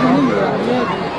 可能有，因为。